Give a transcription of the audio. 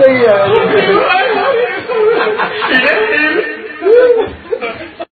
对呀